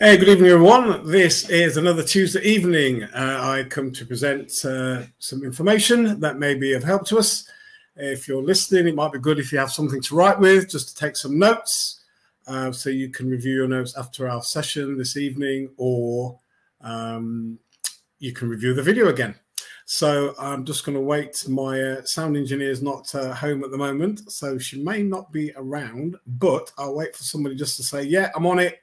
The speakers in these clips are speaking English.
Hey, good evening, everyone. This is another Tuesday evening. Uh, I come to present uh, some information that may be of help to us. If you're listening, it might be good if you have something to write with, just to take some notes, uh, so you can review your notes after our session this evening, or um, you can review the video again. So I'm just going to wait. My uh, sound engineer is not uh, home at the moment, so she may not be around, but I'll wait for somebody just to say, yeah, I'm on it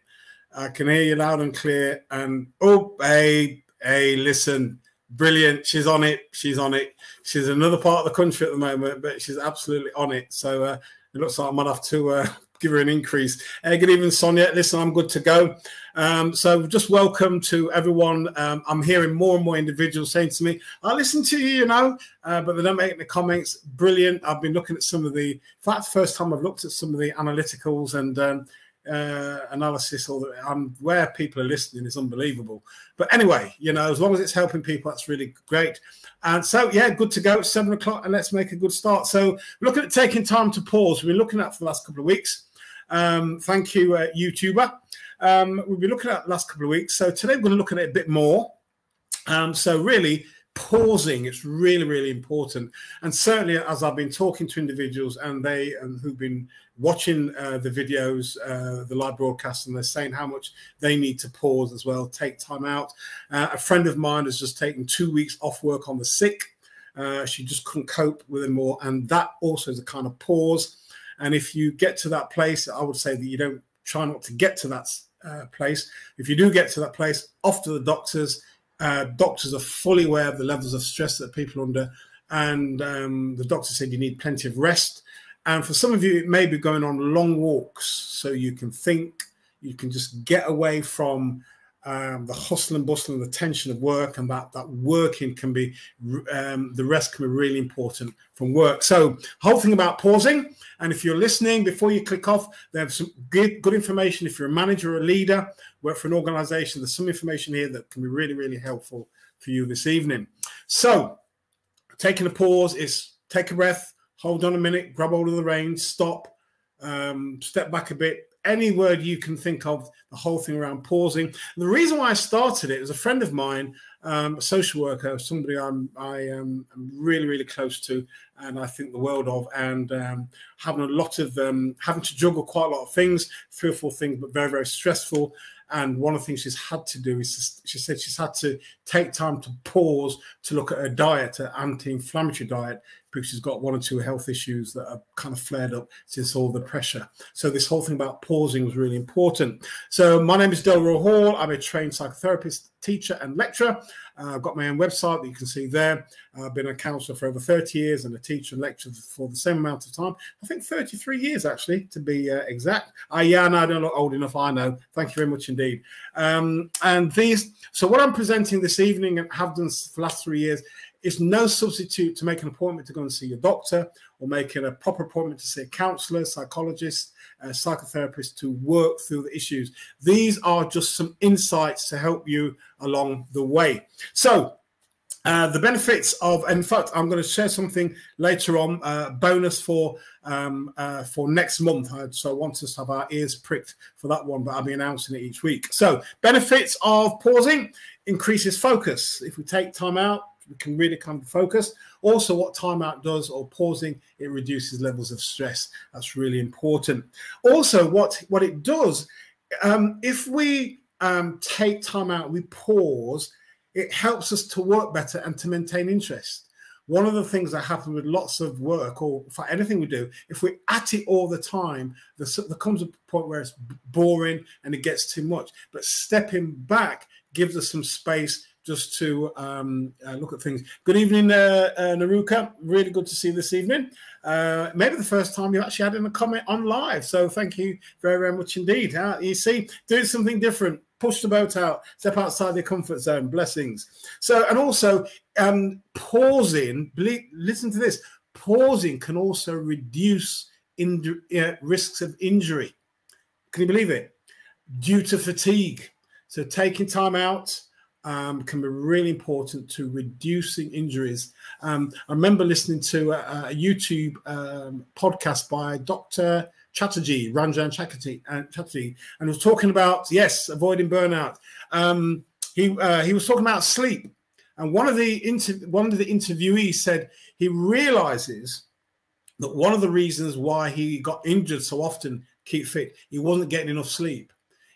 I can hear you loud and clear. And oh, hey, hey, listen, brilliant. She's on it. She's on it. She's another part of the country at the moment, but she's absolutely on it. So uh, it looks like I might have to uh, give her an increase. Hey, good evening, Sonia. Listen, I'm good to go. Um, so just welcome to everyone. Um, I'm hearing more and more individuals saying to me, I listen to you, you know, uh, but they don't make the comments. Brilliant. I've been looking at some of the, in fact, first time I've looked at some of the analyticals and um, uh, analysis or um, where people are listening is unbelievable. But anyway, you know, as long as it's helping people, that's really great. And so, yeah, good to go. Seven o'clock, and let's make a good start. So, looking at taking time to pause, we've been looking at for the last couple of weeks. Um, thank you, uh, YouTuber. Um, we've been looking at last couple of weeks. So today we're going to look at it a bit more. Um, so really, pausing it's really really important. And certainly as i've been talking to individuals and they and who've been watching uh, the videos uh, the live broadcast and they're saying how much they need to pause as well take time out. Uh, a friend of mine has just taken two weeks off work on the sick. Uh, she just couldn't cope with it more. And that also is a kind of pause. And if you get to that place i would say that you don't try not to get to that uh, place. If you do get to that place off to the doctors uh, doctors are fully aware of the levels of stress that people are under, and um, the doctor said you need plenty of rest. And for some of you, it may be going on long walks so you can think, you can just get away from um, the hustle and bustle and the tension of work, and that that working can be um, the rest can be really important from work. So, whole thing about pausing. And if you're listening before you click off, there's some good good information. If you're a manager or a leader, work for an organization, there's some information here that can be really really helpful for you this evening. So, taking a pause is take a breath, hold on a minute, grab hold of the reins, stop, um, step back a bit, any word you can think of, the whole thing around pausing. And the reason why I started it was a friend of mine, um, a social worker, somebody I'm I am really really close to, and I think the world of, and um, having a lot of um, having to juggle quite a lot of things, three or four things, but very very stressful. And one of the things she's had to do is she said she's had to take time to pause to look at her diet, her anti-inflammatory diet, because she's got one or two health issues that have kind of flared up since all the pressure. So this whole thing about pausing was really important. So my name is Delroy Hall. I'm a trained psychotherapist, teacher, and lecturer. Uh, I've got my own website that you can see there. I've been a counsellor for over 30 years and a teacher and lecturer for the same amount of time. I think 33 years, actually, to be uh, exact. Uh, yeah, no, I don't look old enough. I know. Thank you very much indeed. Um, and these, so what I'm presenting this evening and have done for the last three years it's no substitute to make an appointment to go and see your doctor or making a proper appointment to see a counselor, psychologist, a psychotherapist to work through the issues. These are just some insights to help you along the way. So, uh, the benefits of, in fact, I'm going to share something later on, uh, bonus for um, uh, for next month. I, So I want us to have our ears pricked for that one, but I'll be announcing it each week. So benefits of pausing increases focus. If we take time out, can really come to focus. Also, what timeout does or pausing, it reduces levels of stress. That's really important. Also, what, what it does, um, if we um, take time out, we pause, it helps us to work better and to maintain interest. One of the things that happen with lots of work or for anything we do, if we're at it all the time, there comes a point where it's boring and it gets too much. But stepping back gives us some space just to um, uh, look at things. Good evening, uh, uh, Naruka. Really good to see you this evening. Uh, maybe the first time you've actually had in a comment on live. So thank you very, very much indeed. you see, doing something different. Push the boat out, step outside your comfort zone. Blessings. So, and also um, pausing, listen to this pausing can also reduce in, uh, risks of injury. Can you believe it? Due to fatigue. So, taking time out, um, can be really important to reducing injuries. Um, I remember listening to a, a YouTube um, podcast by Dr. Chatterjee, Rangan Chatterjee, and Chatterjee, and was talking about yes, avoiding burnout. Um, he uh, he was talking about sleep, and one of the one of the interviewees said he realizes that one of the reasons why he got injured so often, keep fit, he wasn't getting enough sleep.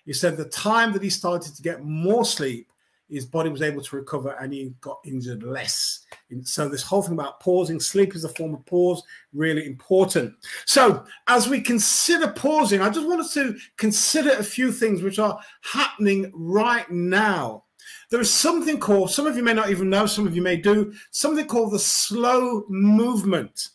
He said the time that he started to get more sleep, his body was able to recover and he got injured less. And so this whole thing about pausing, sleep is a form of pause, really important. So as we consider pausing, I just wanted to consider a few things which are happening right now. There is something called, some of you may not even know, some of you may do, something called the slow movement.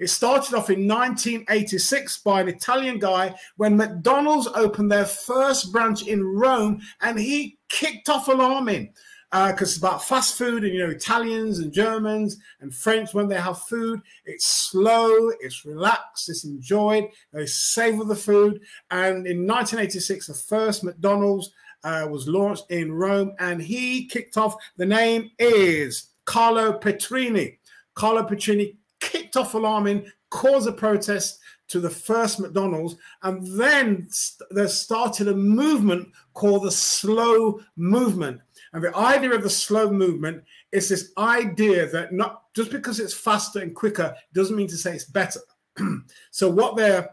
It started off in 1986 by an Italian guy when McDonald's opened their first branch in Rome and he kicked off alarming because uh, it's about fast food and you know Italians and Germans and French when they have food it's slow it's relaxed it's enjoyed they savor the food. And in 1986 the first McDonald's uh, was launched in Rome and he kicked off the name is Carlo Petrini. Carlo Petrini kicked off alarming, caused a protest to the first McDonald's, and then st there started a movement called the slow movement. And the idea of the slow movement is this idea that not just because it's faster and quicker doesn't mean to say it's better. so what they're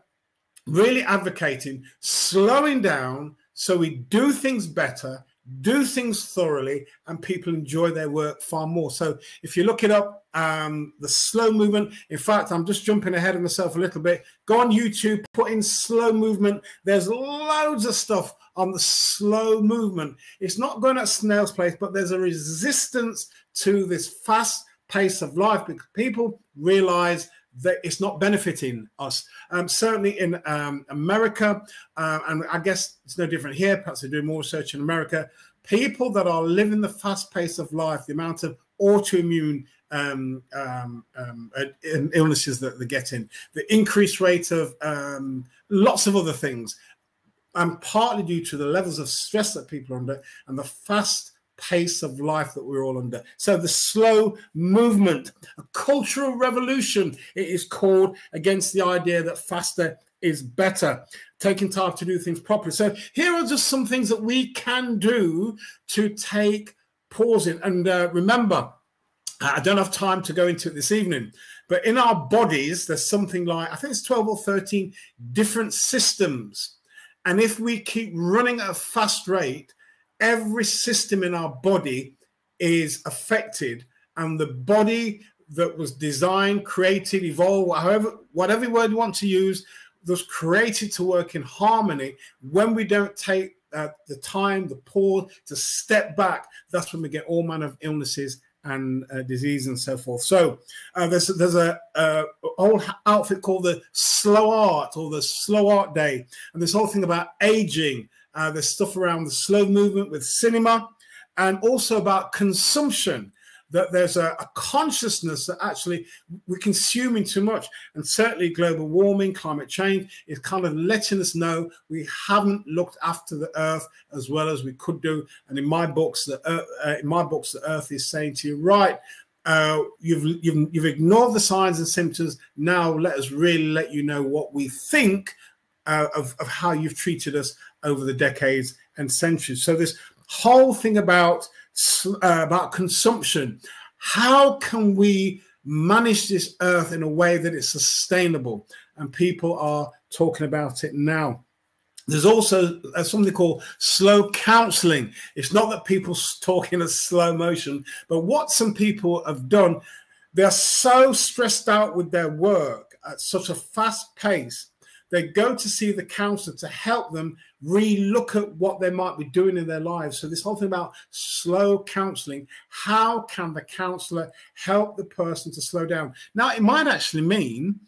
really advocating, slowing down so we do things better do things thoroughly and people enjoy their work far more. So if you look it up um, the slow movement in fact i'm just jumping ahead of myself a little bit. Go on youtube put in slow movement. There's loads of stuff on the slow movement. It's not going at snail's pace but there's a resistance to this fast pace of life because people realize that it's not benefiting us. Um, certainly in um, America, uh, and I guess it's no different here. Perhaps they do more research in America. People that are living the fast pace of life, the amount of autoimmune um, um, um, uh, illnesses that they're getting, the increased rate of um, lots of other things, and partly due to the levels of stress that people are under and the fast pace of life that we're all under. So the slow movement, a cultural revolution, it is called against the idea that faster is better, taking time to do things properly. So here are just some things that we can do to take pausing. And uh, remember, I don't have time to go into it this evening, but in our bodies, there's something like, I think it's 12 or 13 different systems. And if we keep running at a fast rate, every system in our body is affected and the body that was designed created evolved however whatever word you want to use was created to work in harmony when we don't take uh, the time the pause to step back that's when we get all manner of illnesses and uh, disease and so forth. So uh, there's there's a, a old outfit called the Slow Art or the Slow Art Day, and this whole thing about aging uh, there's stuff around the slow movement with cinema and also about consumption that there's a, a, consciousness that actually we're consuming too much. And certainly global warming, climate change is kind of letting us know we haven't looked after the earth as well as we could do. And in my books, the earth, uh, in my books, the earth is saying to you, right, uh, you've, you've, you've ignored the signs and symptoms. Now let us really let you know what we think uh, of, of how you've treated us over the decades and centuries. So this whole thing about uh, about consumption, how can we manage this earth in a way that it's sustainable? And people are talking about it now. There's also uh, something called slow counseling. It's not that people talk in a slow motion, but what some people have done, they're so stressed out with their work at such a fast pace they go to see the counselor to help them re-look at what they might be doing in their lives. So this whole thing about slow counseling, how can the counselor help the person to slow down? Now, it might actually mean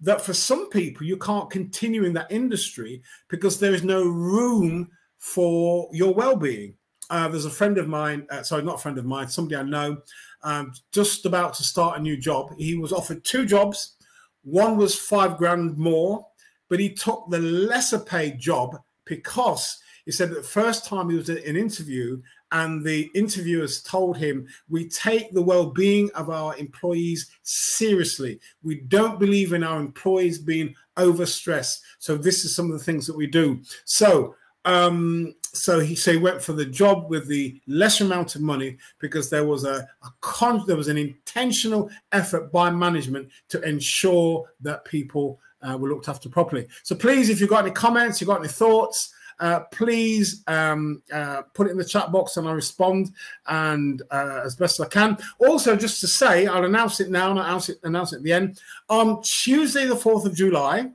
that for some people, you can't continue in that industry because there is no room for your well-being. Uh, there's a friend of mine, uh, sorry, not a friend of mine, somebody I know, um, just about to start a new job. He was offered two jobs. One was five grand more but he took the lesser paid job because he said that the first time he was in an interview and the interviewers told him, We take the well being of our employees seriously. We don't believe in our employees being overstressed. So, this is some of the things that we do. So, um, so he say went for the job with the less amount of money because there was a, a con there was an intentional effort by management to ensure that people uh, were looked after properly. So please, if you've got any comments, you've got any thoughts, uh, please um, uh, put it in the chat box and I'll respond and uh, as best as I can. Also, just to say, I'll announce it now and I'll announce it, announce it at the end. On Tuesday, the 4th of July,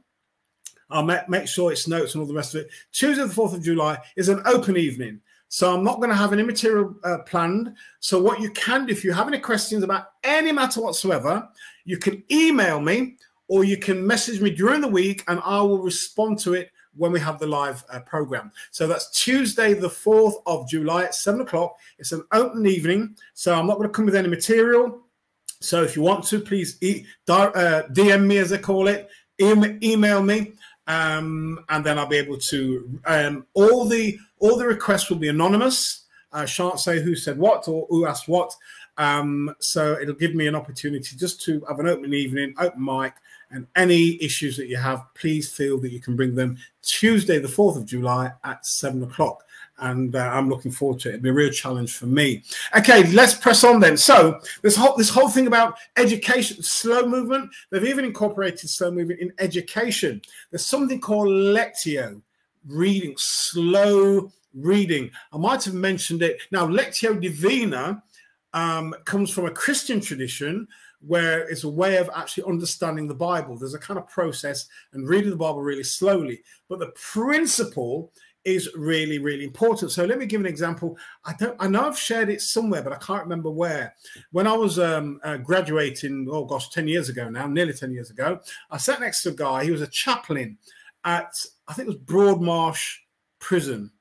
I'll make, make sure it's notes and all the rest of it. Tuesday, the 4th of July is an open evening. So I'm not going to have any material uh, planned. So what you can do, if you have any questions about any matter whatsoever, you can email me or you can message me during the week and I will respond to it when we have the live uh, program. So that's Tuesday, the 4th of July at 7 o'clock. It's an open evening. So I'm not going to come with any material. So if you want to, please e uh, DM me, as they call it, e email me. Um, and then I'll be able to um, all the all the requests will be anonymous. I shan't say who said what or who asked what. Um, so it'll give me an opportunity just to have an open evening, open mic, and any issues that you have, please feel that you can bring them Tuesday, the 4th of July at 7 o'clock. And uh, I'm looking forward to it. It'll be a real challenge for me. Okay, let's press on then. So this whole this whole thing about education, slow movement, they've even incorporated slow movement in education. There's something called Lectio, reading, slow reading. I might have mentioned it. Now, Lectio Divina um, comes from a Christian tradition where it's a way of actually understanding the Bible. There's a kind of process and reading the Bible really slowly, but the principle is really, really important. So let me give an example. I don't, I know I've shared it somewhere, but I can't remember where. When I was um, uh, graduating, oh gosh, 10 years ago now, nearly 10 years ago, I sat next to a guy, he was a chaplain at, I think it was Broadmarsh Prison.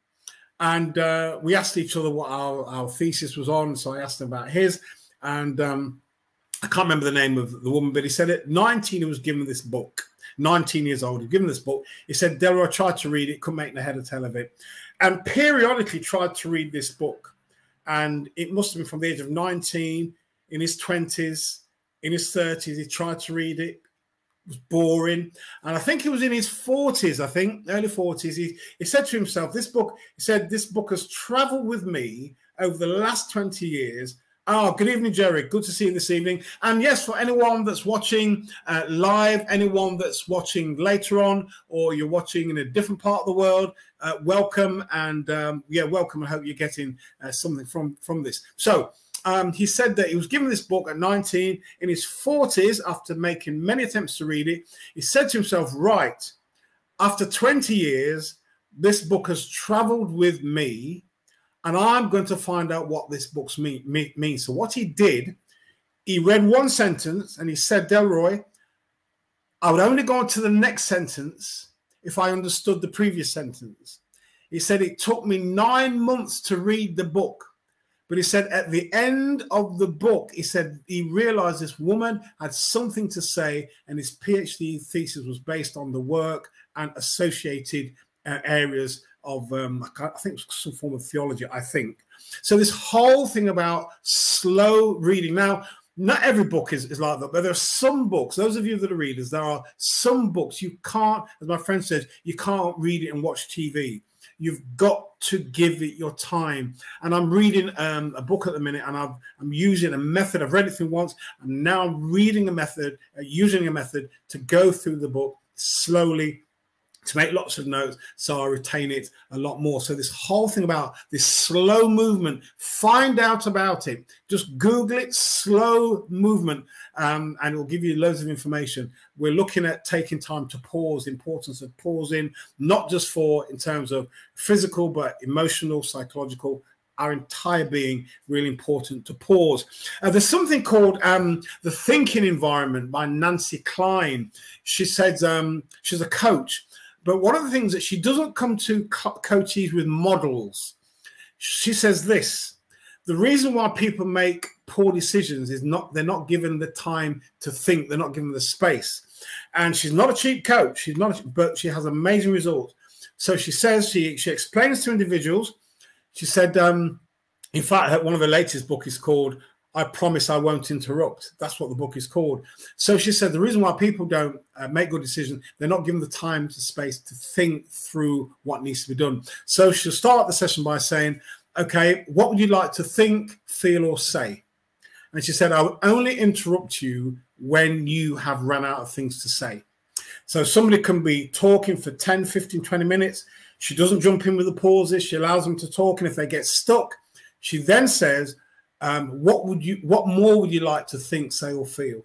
And uh, we asked each other what our, our thesis was on. So I asked him about his. And um, I can't remember the name of the woman, but he said at 19 he was given this book. 19 years old, he given this book. He said, Delroy tried to read it, couldn't make the head or tail of it, and periodically tried to read this book. And it must have been from the age of 19, in his 20s, in his 30s, he tried to read it. It was boring. And I think he was in his 40s, I think, early 40s. He, he said to himself, This book, he said, this book has traveled with me over the last 20 years Oh, good evening, Jerry. Good to see you this evening. And yes, for anyone that's watching uh, live, anyone that's watching later on, or you're watching in a different part of the world, uh, welcome. And um, yeah, welcome. I hope you're getting uh, something from from this. So. Um, he said that he was given this book at 19 in his 40s after making many attempts to read it. He said to himself, Right, after 20 years, this book has traveled with me and I'm going to find out what this book mean, mean, means. So what he did, he read one sentence and he said, Delroy, I would only go on to the next sentence if I understood the previous sentence. He said it took me nine months to read the book. But he said at the end of the book, he said he realized this woman had something to say, and his PhD thesis was based on the work and associated uh, areas of um, I think some form of theology. I think so. This whole thing about slow reading now. Not every book is, is like that, but there are some books. Those of you that are readers, there are some books you can't, as my friend says, you can't read it and watch TV. You've got to give it your time. And I'm reading um, a book at the minute, and I've i am using a method. I've read it through once, and now I'm reading a method, uh, using a method to go through the book slowly to make lots of notes so I retain it a lot more. So this whole thing about this slow movement, find out about it. Just Google it, slow movement, um, and it'll give you loads of information. We're looking at taking time to pause, importance of pausing, not just for in terms of physical, but emotional, psychological, our entire being really important to pause. Uh, there's something called um, The Thinking Environment by Nancy Kline. She says um, she's a coach but one of the things that she doesn't come to co coaches with models. She says this the reason why people make poor decisions is not they're not given the time to think, they're not given the space. And she's not a cheap coach, she's not, but she has amazing results. So she says she she explains to individuals. She said, um, In fact, one of the latest book is called I promise I won't interrupt. That's what the book is called. So she said the reason why people don't uh, make good decisions, they're not given the time to space to think through what needs to be done. So she'll start the session by saying, okay, what would you like to think, feel, or say? And she said, I will only interrupt you when you have run out of things to say. So somebody can be talking for 10, 15, 20 minutes. She doesn't jump in with the pauses. She allows them to talk. And if they get stuck, she then says, um, what would you what more would you like to think say or feel?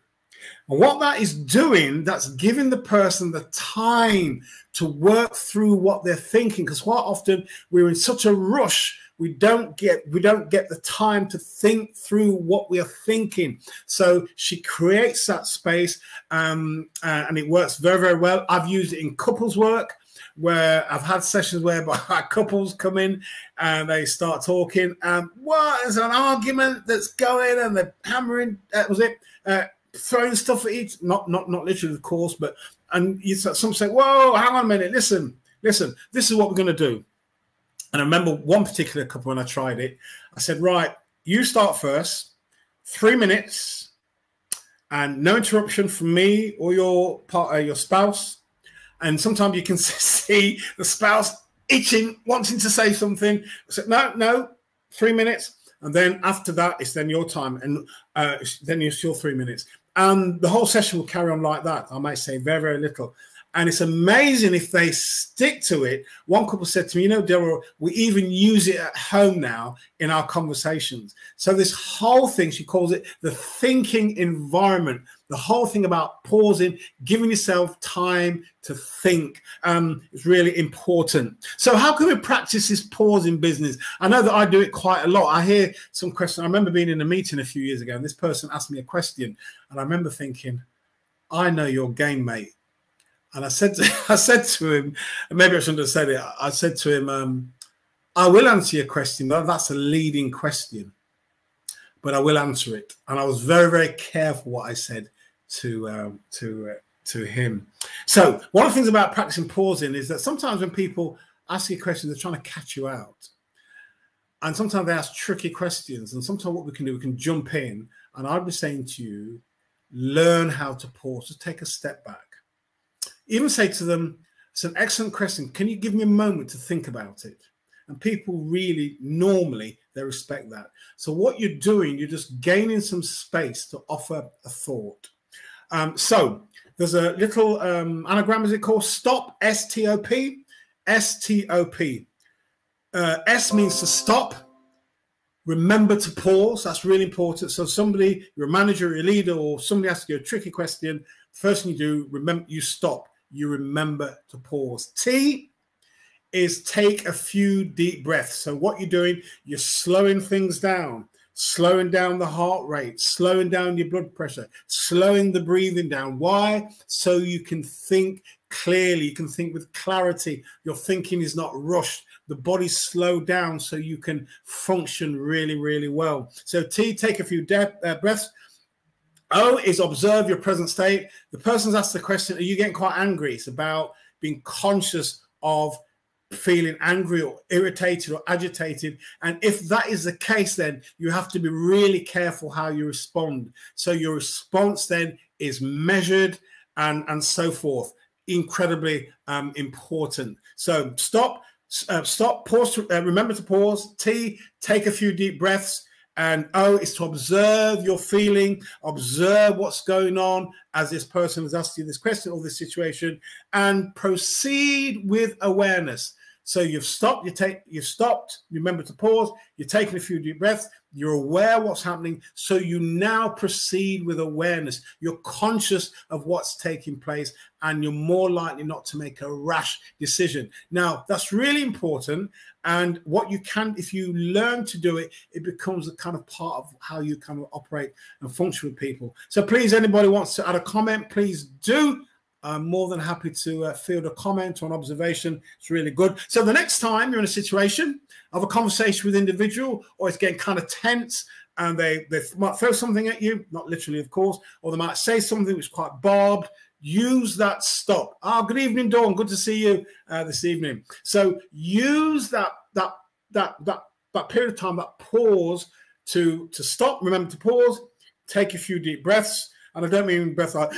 And what that is doing that's giving the person the time to work through what they're thinking because quite often we're in such a rush we don't get we don't get the time to think through what we are thinking. So she creates that space um, uh, and it works very very well. I've used it in couples work where I've had sessions where couples come in and they start talking. Um, what is an argument that's going and they're hammering? That uh, was it. Uh, throwing stuff at each, not not not literally, of course, but and you some say, "Whoa, hang on a minute, listen, listen, this is what we're going to do." And I remember one particular couple when I tried it, I said, "Right, you start first, three minutes, and no interruption from me or your part, uh, your spouse." And sometimes you can see the spouse itching, wanting to say something. So no, no, three minutes, and then after that, it's then your time, and uh, then it's your three minutes, and the whole session will carry on like that. I might say very, very little. And it's amazing if they stick to it. One couple said to me, you know, Delroy, we even use it at home now in our conversations. So this whole thing, she calls it the thinking environment. The whole thing about pausing, giving yourself time to think um, is really important. So how can we practice this pause in business? I know that I do it quite a lot. I hear some questions. I remember being in a meeting a few years ago and this person asked me a question and I remember thinking, I know your game, mate and I said, to, I said to him, maybe I shouldn't have said it. I said to him, um, I will answer your question, but that's a leading question, but I will answer it. And I was very, very careful what I said to um, to uh, to him. So one of the things about practicing pausing is that sometimes when people ask you questions, they're trying to catch you out. And sometimes they ask tricky questions. And sometimes what we can do, we can jump in. And I'd be saying to you, learn how to pause, just take a step back even say to them, it's an excellent question. Can you give me a moment to think about it? And people really normally they respect that. So what you're doing, you're just gaining some space to offer a thought. Um, so there's a little um, anagram, is it called? Stop, S T O P, S T O P. Uh, S means to stop. Remember to pause. That's really important. So somebody, your manager, your leader, or somebody asks you a tricky question. First thing you do, remember you stop you remember to pause. T is take a few deep breaths. So, what you're doing, you're slowing things down, slowing down the heart rate, slowing down your blood pressure, slowing the breathing down. Why? So you can think clearly, you can think with clarity. Your thinking is not rushed. The body's slowed down so you can function really, really well. So, T, take a few uh, breaths. O is observe your present state. The person's asked the question, are you getting quite angry? It's about being conscious of feeling angry or irritated or agitated. And if that is the case, then you have to be really careful how you respond. So your response then is measured and, and so forth. Incredibly um, important. So stop, uh, stop, pause, uh, remember to pause. T, take a few deep breaths and oh, is to observe your feeling, observe what's going on as this person has asked you this question or this situation, and proceed with awareness. So you've stopped, you take, you've stopped, remember to pause, you're taking a few deep breaths, you're aware what's happening. So you now proceed with awareness. You're conscious of what's taking place and you're more likely not to make a rash decision. Now, that's really important. And what you can, if you learn to do it, it becomes a kind of part of how you kind of operate and function with people. So please, anybody wants to add a comment, please do. I'm more than happy to uh, field a comment or an observation. It's really good. So the next time you're in a situation of a conversation with an individual or it's getting kind of tense and they, they might throw something at you, not literally, of course, or they might say something which is quite barbed, use that stop. Ah, oh, good evening, Dawn. Good to see you uh, this evening. So use that, that, that, that that period of time, that pause to to stop. Remember to pause, take a few deep breaths, and I don't mean breath like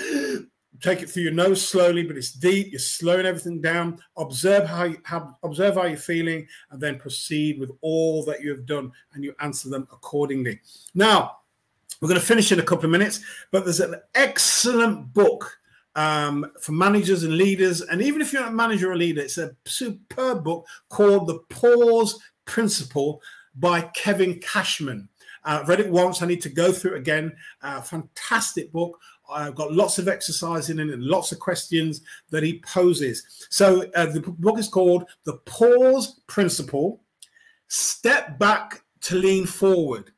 take it through your nose slowly, but it's deep. You're slowing everything down. Observe how you have observe how you're feeling, and then proceed with all that you have done, and you answer them accordingly. Now, we're going to finish in a couple of minutes, but there's an excellent book um, for managers and leaders, and even if you're not a manager or a leader, it's a superb book called The Pause Principle by Kevin Cashman. Uh, read it once. I need to go through it again. Uh, fantastic book. I've got lots of exercise in it and lots of questions that he poses. So uh, the book is called The Pause Principle Step Back to Lean Forward.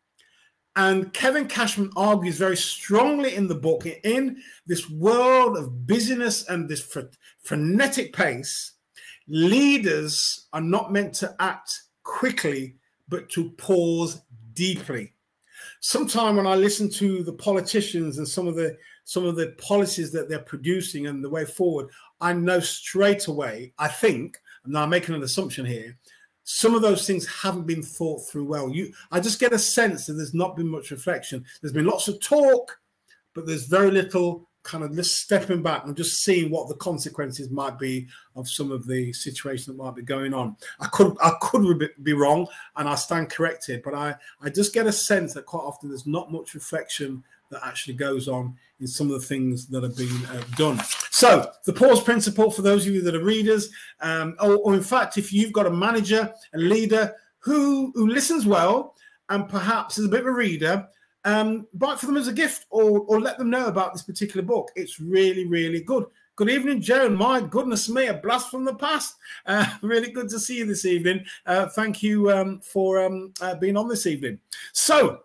And Kevin Cashman argues very strongly in the book in this world of busyness and this frenetic pace, leaders are not meant to act quickly, but to pause deeply. Sometime when I listen to the politicians and some of the some of the policies that they're producing and the way forward, I know straight away, I think, and now I'm making an assumption here, some of those things haven't been thought through well. You, I just get a sense that there's not been much reflection. There's been lots of talk, but there's very little kind of just stepping back and just seeing what the consequences might be of some of the situation that might be going on. I could I could be wrong, and I stand corrected, but I I just get a sense that quite often there's not much reflection that actually goes on in some of the things that have been uh, done. So the pause principle for those of you that are readers, um, or, or, in fact, if you've got a manager, a leader who who listens well and perhaps is a bit of a reader, um, buy it for them as a gift or or let them know about this particular book. It's really really good. Good evening, Joan. My goodness me, a blast from the past. Uh, really good to see you this evening. Uh, thank you um, for um, uh, being on this evening. So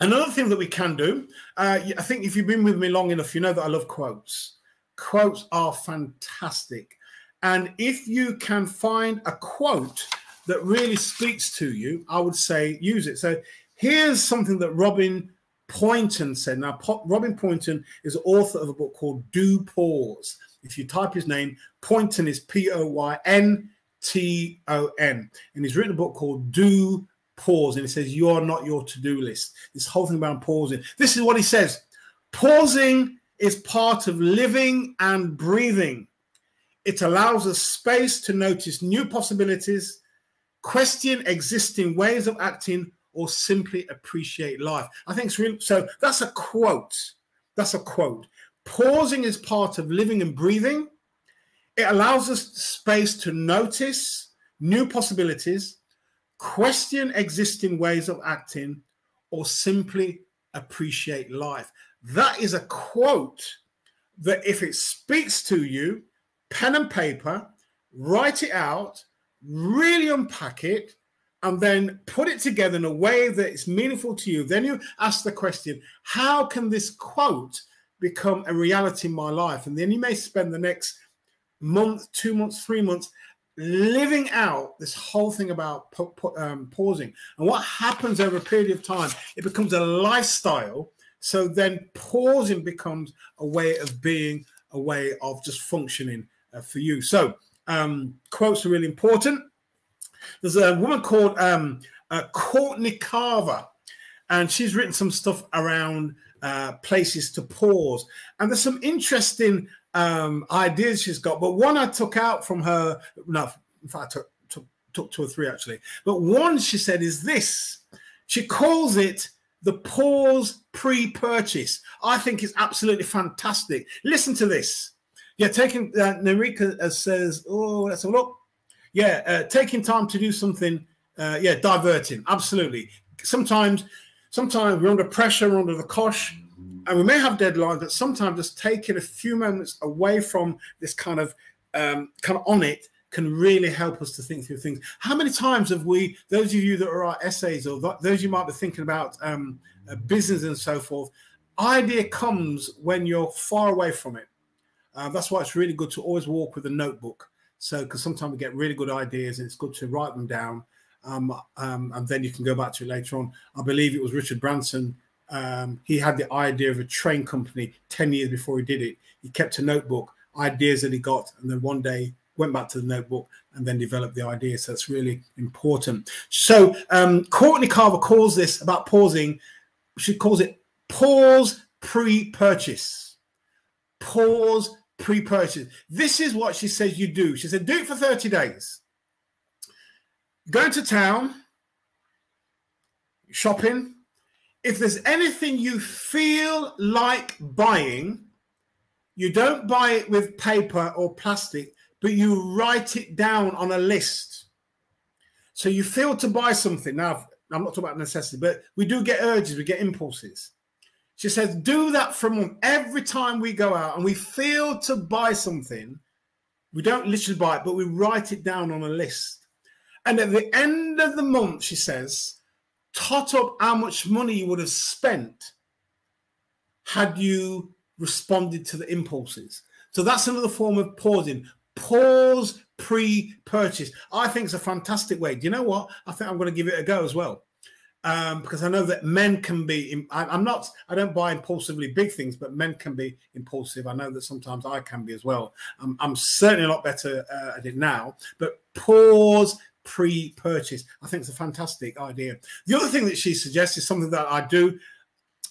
Another thing that we can do, uh, I think if you've been with me long enough, you know that I love quotes. Quotes are fantastic. And if you can find a quote that really speaks to you, I would say use it. So here's something that Robin Poynton said. Now, Robin Poynton is author of a book called Do Pause. If you type his name, Poynton is P O Y N T O N. And he's written a book called Do pause and it says you are not your to-do list. This whole thing about pausing. This is what he says. Pausing is part of living and breathing. It allows us space to notice new possibilities question existing ways of acting or simply appreciate life. I think it's really so that's a quote. That's a quote. Pausing is part of living and breathing. It allows us space to notice new possibilities question existing ways of acting, or simply appreciate life. That is a quote that, if it speaks to you, pen and paper, write it out, really unpack it, and then put it together in a way that is meaningful to you. Then you ask the question, how can this quote become a reality in my life? And then you may spend the next month, two months, three months living out this whole thing about um, pausing. And what happens over a period of time, it becomes a lifestyle. So then pausing becomes a way of being, a way of just functioning uh, for you. So um, quotes are really important. There's a woman called um, uh, Courtney Carver, and she's written some stuff around uh, places to pause. And there's some interesting um, ideas she's got. But one I took out from her, no, in fact, I took, took, took two or three actually. But one she said is this she calls it the pause pre purchase. I think it's absolutely fantastic. Listen to this. Yeah, taking uh, Narika uh, says, oh, let's have a look. Yeah, uh, taking time to do something. Uh, yeah, diverting. Absolutely. Sometimes, sometimes we're under pressure, we're under the cosh, and we may have deadlines, but sometimes just taking a few moments away from this kind of um, kind of on it can really help us to think through things. How many times have we, those of you that are our essays or those you might be thinking about um, business and so forth, idea comes when you're far away from it. Uh, that's why it's really good to always walk with a notebook. So, because sometimes we get really good ideas and it's good to write them down. Um, um, and then you can go back to it later on. I believe it was Richard Branson um, he had the idea of a train company 10 years before he did it. He kept a notebook, ideas that he got, and then one day went back to the notebook, and then developed the idea. So it's really important. So um, Courtney Carver calls this about pausing. She calls it pause pre-purchase. Pause pre-purchase. This is what she says you do. She said, do it for 30 days. Go to town, shopping. If there's anything you feel like buying, you don't buy it with paper or plastic, but you write it down on a list. So you feel to buy something. Now, I'm not talking about necessity, but we do get urges, we get impulses. She says, do that from every time we go out and we feel to buy something. We don't literally buy it, but we write it down on a list. And at the end of the month, she says, tot up how much money you would have spent had you responded to the impulses. So that's another form of pausing. Pause pre-purchase. I think it's a fantastic way. Do you know what? I think I'm going to give it a go as well um, because I know that men can be. I, am not. I don't buy impulsively big things, but men can be impulsive. I know that sometimes I can be as well. I'm, I'm certainly a lot better uh, at it now. But pause pre-purchase. I think it's a fantastic idea. The other thing that she suggests is something that I do.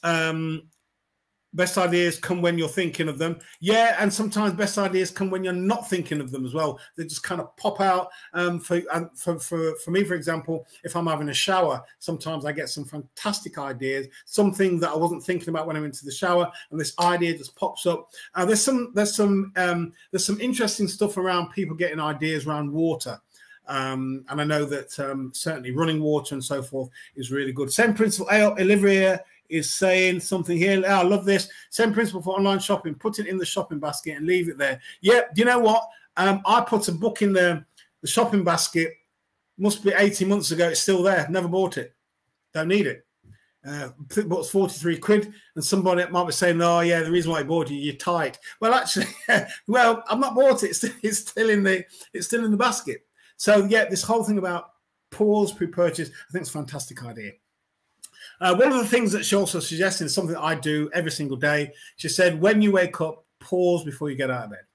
Um, Best ideas come when you're thinking of them. Yeah, and sometimes best ideas come when you're not thinking of them as well. They just kind of pop out. Um, for, um, for, for, for me, for example, if I'm having a shower, sometimes I get some fantastic ideas, something that I wasn't thinking about when I went into the shower, and this idea just pops up. Uh, there's some there's some um, there's some interesting stuff around people getting ideas around water. Um, and I know that um, certainly running water and so forth is really good. Same principle, Olivia is saying something here. Oh, I love this. Same principle for online shopping. Put it in the shopping basket and leave it there. Yeah, you know what? Um, I put a book in the, the shopping basket. Must be 18 months ago. It's still there. Never bought it. Don't need it. Uh, bought 43 quid, and somebody might be saying, "Oh, yeah, the reason why I bought it, you're tight." Well, actually, well, I've not bought it. It's, it's still in the it's still in the basket. So, yeah, this whole thing about pause pre-purchase, I think it's a fantastic idea. Uh, one of the things that she also suggested is something I do every single day. She said, when you wake up, pause before you get out of bed.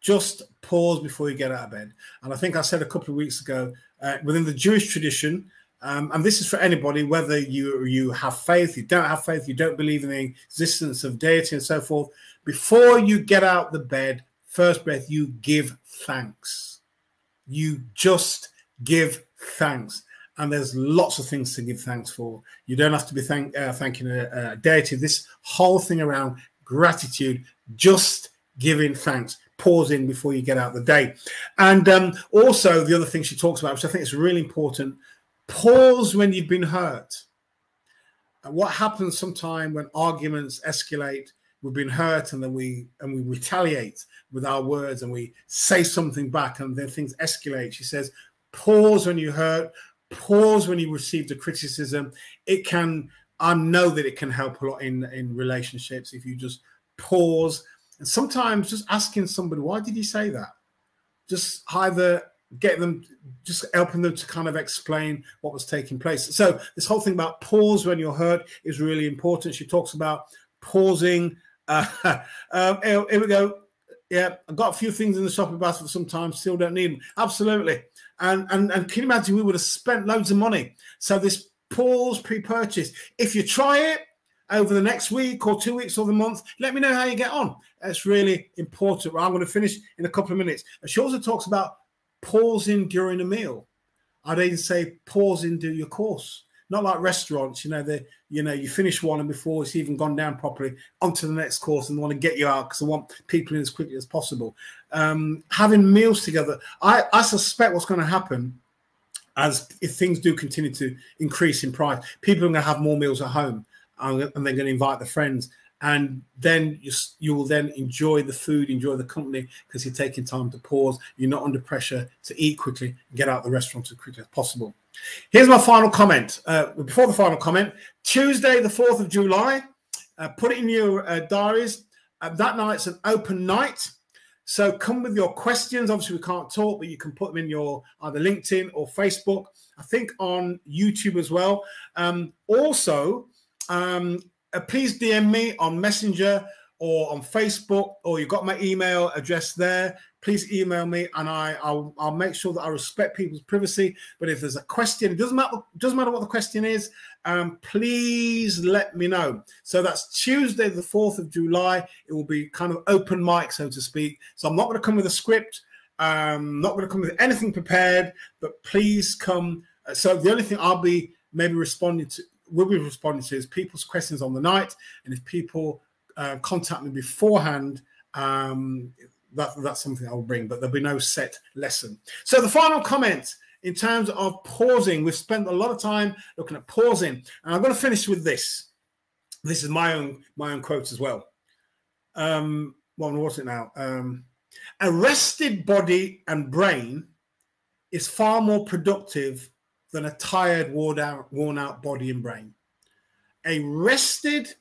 Just pause before you get out of bed. And I think I said a couple of weeks ago, uh, within the Jewish tradition, um, and this is for anybody, whether you you have faith, you don't have faith, you don't believe in the existence of deity and so forth. Before you get out the bed, first breath, you give thanks. You just give thanks and there's lots of things to give thanks for. You don't have to be thank, uh, thanking a, a, deity. This whole thing around gratitude, just giving thanks, pausing before you get out the day. And um, also, the other thing she talks about, which I think is really important, pause when you've been hurt. What happens sometimes when arguments escalate, we've been hurt and then we and we retaliate with our words and we say something back and then things escalate. She says, pause when you hurt, pause when you receive the criticism. It can, I know that it can help a lot in, in relationships if you just pause and sometimes just asking somebody, why did you say that? Just either get them, just helping them to kind of explain what was taking place. So this whole thing about pause when you're hurt is really important. She talks about pausing. Uh, uh, here, here we go. Yeah, I've got a few things in the shopping basket sometimes, still don't need them. Absolutely. And, and, and can you imagine we would have spent loads of money? So this pause pre-purchase. If you try it over the next week or two weeks or the month, let me know how you get on. That's really important. I'm going to finish in a couple of minutes. She also talks about pausing during a meal. I'd even say pausing do your course not like restaurants, you know, they, you know, you finish one and before it's even gone down properly, onto the next course and they want to get you out because they want people in as quickly as possible. Um, having meals together, I, I suspect what's going to happen as if things do continue to increase in price, people are going to have more meals at home and they're going to invite the friends and then you, you will then enjoy the food, enjoy the company because you're taking time to pause. You're not under pressure to eat quickly, get out the restaurant as quickly as possible. Here's my final comment. Uh, before the final comment, Tuesday, the 4th of July, uh, put it in your uh, diaries. Uh, that night's an open night. So come with your questions. Obviously, we can't talk, but you can put them in your either LinkedIn or Facebook. I think on YouTube as well. Um, also, um, uh, please DM me on Messenger or on Facebook, or you've got my email address there, please email me and I, I'll, I'll make sure that I respect people's privacy. But if there's a question, it doesn't matter, doesn't matter what the question is, um, please let me know. So that's Tuesday, the 4th of July. It will be kind of open mic, so to speak. So I'm not going to come with a script. I'm not going to come with anything prepared, but please come. So the only thing I'll be maybe responding to, will be responding to is people's questions on the night. And if people uh, contact me beforehand, um, that, that's something I'll bring, but there'll be no set lesson. So the final comment in terms of pausing, we've spent a lot of time looking at pausing, and I'm going to finish with this. This is my own my own quote as well. Um, well, what's it now? Um, a rested body and brain is far more productive than a tired, worn out, worn out body and brain. A rested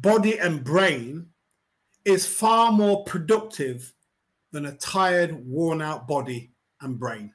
body and brain is far more productive than a tired, worn out body and brain.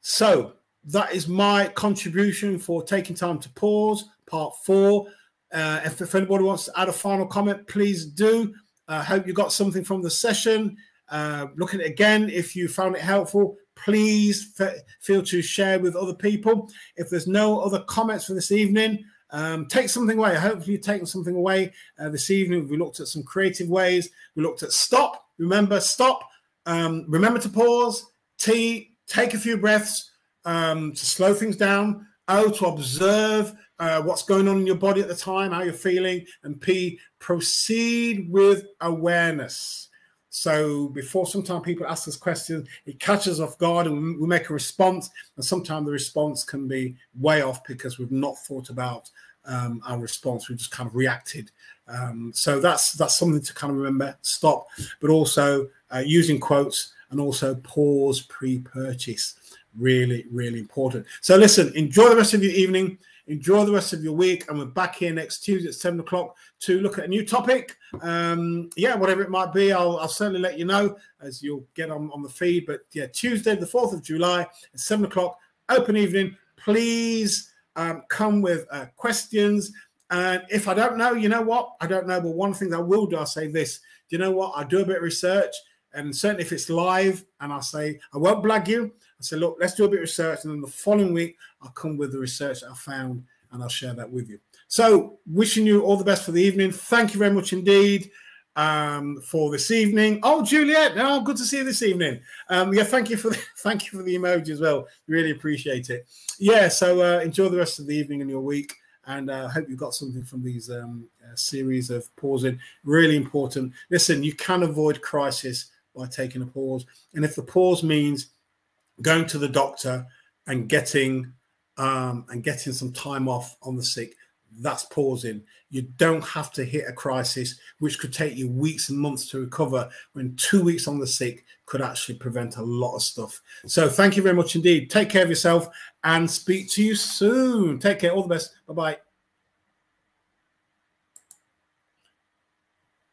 So that is my contribution for taking time to pause, part four. Uh, if, if, anybody wants to add a final comment, please do. I uh, hope you got something from the session. Uh, look at it again. If you found it helpful, please feel to share with other people. If there's no other comments for this evening, um, take something away. Hopefully, you've taken something away uh, this evening. We looked at some creative ways. We looked at stop. Remember, stop. Um, remember to pause. T. Take a few breaths um, to slow things down. O. To observe uh, what's going on in your body at the time, how you're feeling. And P. Proceed with awareness. So before sometimes people ask us questions, it catches off guard and we make a response. And sometimes the response can be way off because we've not thought about um, our response. We just kind of reacted. Um, so that's that's something to kind of remember. Stop, but also uh, using quotes and also pause pre-purchase. Really, really important. So listen, enjoy the rest of your evening. Enjoy the rest of your week, and we're back here next Tuesday at seven o'clock to look at a new topic. Um, yeah, whatever it might be, I'll, I'll, certainly let you know as you'll get on, on the feed. But yeah, Tuesday, the 4th of July at seven o'clock, open evening. Please um, come with uh, questions. And if I don't know, you know what? I don't know. But one thing that I will do, I'll say this. Do you know what? I do a bit of research. And certainly if it's live and I say, I won't blag you. I say, look, let's do a bit of research. And then the following week, I'll come with the research I found and I'll share that with you. So, wishing you all the best for the evening. Thank you very much indeed um, for this evening. Oh, Juliet, oh, good to see you this evening. Um, yeah, thank you for the, thank you for the emoji as well. Really appreciate it. Yeah, so uh, enjoy the rest of the evening and your week, and I uh, hope you got something from these um, uh, series of pausing. Really important. Listen, you can avoid crisis by taking a pause, and if the pause means going to the doctor and getting um, and getting some time off on the sick, that's pausing. You don't have to hit a crisis, which could take you weeks and months to recover, when two weeks on the sick could actually prevent a lot of stuff. So, thank you very much indeed. Take care of yourself and speak to you soon. Take care. All the best. Bye bye.